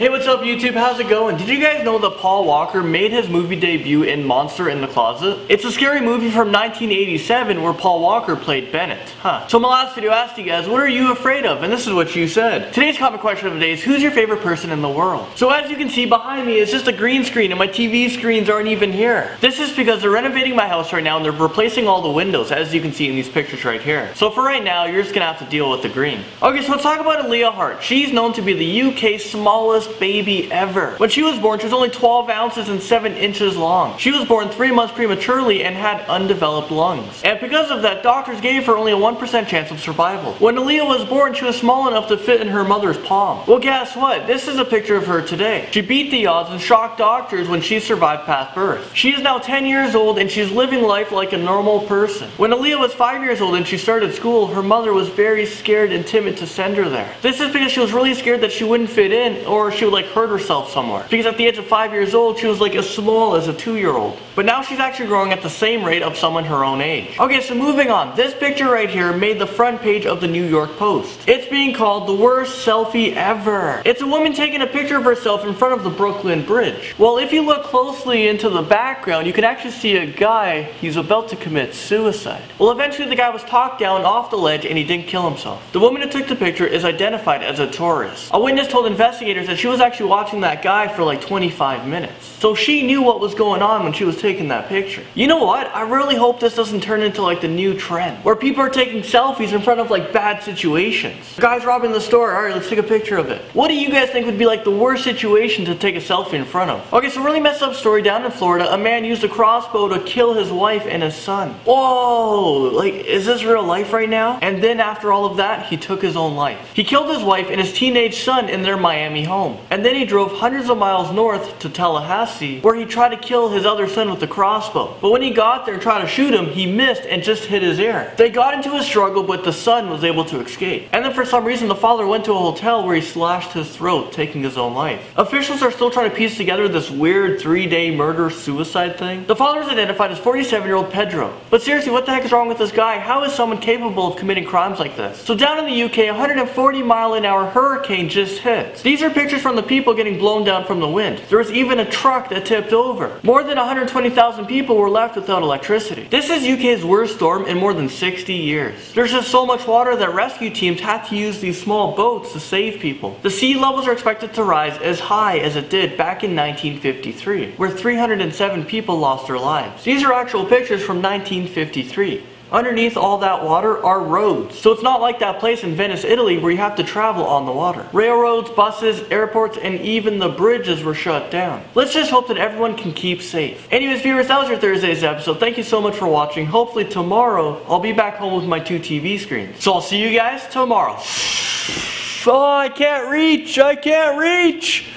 Hey, what's up YouTube? How's it going? Did you guys know that Paul Walker made his movie debut in Monster in the Closet? It's a scary movie from 1987 where Paul Walker played Bennett. Huh. So in my last video I asked you guys, what are you afraid of? And this is what you said. Today's comment question of the day is, who's your favorite person in the world? So as you can see behind me, it's just a green screen and my TV screens aren't even here. This is because they're renovating my house right now and they're replacing all the windows as you can see in these pictures right here. So for right now, you're just gonna have to deal with the green. Okay, so let's talk about Aaliyah Hart. She's known to be the UK's smallest baby ever. When she was born, she was only 12 ounces and 7 inches long. She was born 3 months prematurely and had undeveloped lungs. And because of that, doctors gave her only a 1% chance of survival. When Aaliyah was born, she was small enough to fit in her mother's palm. Well, guess what? This is a picture of her today. She beat the odds and shocked doctors when she survived past birth. She is now 10 years old and she's living life like a normal person. When Aaliyah was 5 years old and she started school, her mother was very scared and timid to send her there. This is because she was really scared that she wouldn't fit in or she would like hurt herself somewhere. Because at the age of 5 years old, she was like as small as a 2 year old. But now she's actually growing at the same rate of someone her own age. Okay, so moving on. This picture right here made the front page of the New York Post. It's being called the worst selfie ever. It's a woman taking a picture of herself in front of the Brooklyn Bridge. Well, if you look closely into the background, you can actually see a guy, he's about to commit suicide. Well, eventually the guy was talked down off the ledge and he didn't kill himself. The woman who took the picture is identified as a tourist. A witness told investigators that she was actually watching that guy for like 25 minutes. So she knew what was going on when she was taking that picture. You know what? I really hope this doesn't turn into like the new trend where people are taking selfies in front of like bad situations. The guy's robbing the store. All right, let's take a picture of it. What do you guys think would be like the worst situation to take a selfie in front of? Okay, so really messed up story down in Florida. A man used a crossbow to kill his wife and his son. Whoa, like is this real life right now? And then after all of that, he took his own life. He killed his wife and his teenage son in their Miami home. And then he drove hundreds of miles north to Tallahassee where he tried to kill his other son with a crossbow. But when he got there and tried to shoot him, he missed and just hit his ear. They got into a struggle, but the son was able to escape. And then for some reason, the father went to a hotel where he slashed his throat, taking his own life. Officials are still trying to piece together this weird three-day murder-suicide thing. The father is identified as 47-year-old Pedro. But seriously, what the heck is wrong with this guy? How is someone capable of committing crimes like this? So down in the UK, a 140 mile an hour hurricane just hit. These are pictures from the people getting blown down from the wind. There was even a truck that tipped over. More than 120,000 people were left without electricity. This is UK's worst storm in more than 60 years. There's just so much water that rescue teams had to use these small boats to save people. The sea levels are expected to rise as high as it did back in 1953, where 307 people lost their lives. These are actual pictures from 1953. Underneath all that water are roads. So it's not like that place in Venice, Italy where you have to travel on the water. Railroads, buses, airports, and even the bridges were shut down. Let's just hope that everyone can keep safe. Anyways, viewers, that was your Thursday's episode. Thank you so much for watching. Hopefully tomorrow I'll be back home with my two TV screens. So I'll see you guys tomorrow. Oh, I can't reach. I can't reach.